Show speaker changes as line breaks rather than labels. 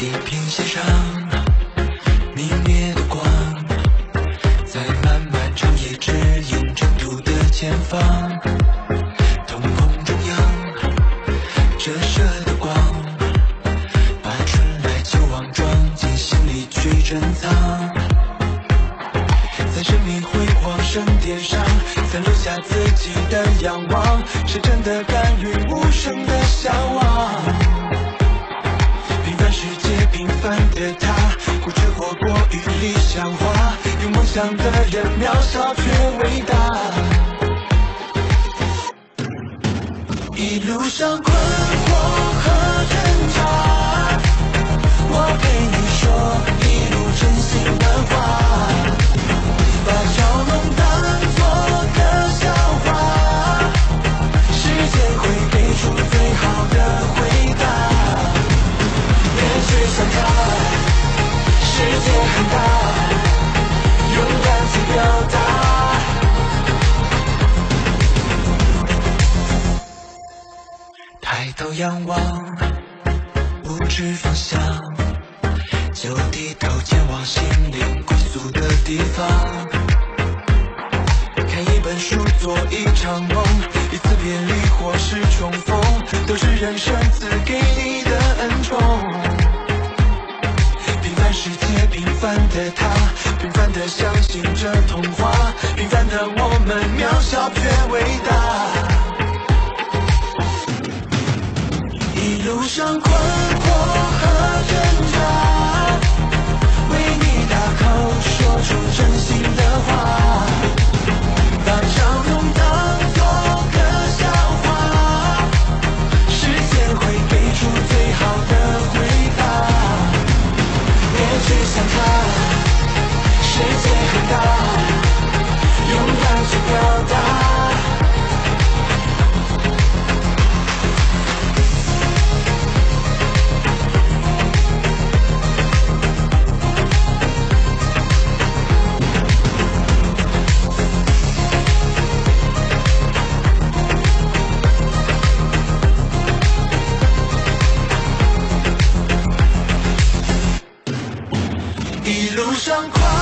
地平线上，明灭的光，在漫漫长夜指引征途的前方，瞳孔中央折射的光，把春来秋往装进心里去珍藏，在生命辉煌盛典上，曾留下自己的仰望，是真的甘于无声的向往。界，平凡的他，固执活过与理想化，有梦想的人渺小却伟大。一路上抬头仰望，不知方向，就低头前往心灵归宿的地方。看一本书，做一场梦，一次别离或是重逢，都是人生赐给你的恩宠。平凡世界，平凡的他，平凡的相信着童话。平凡的我上困惑和挣扎，为你打 call，说出真心。一路上狂